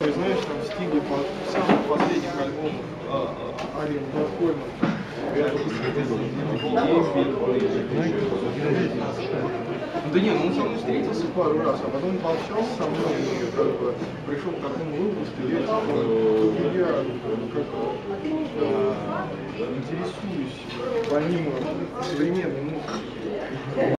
Ты Знаешь, там в стиле по самых последних альбомов Арин а, а ну, Да не, ну он со мной встретился пару раз, а потом пообщался со мной и как бы пришел к такому выводу, что я как э, интересуюсь э, помимо э, современной музыки.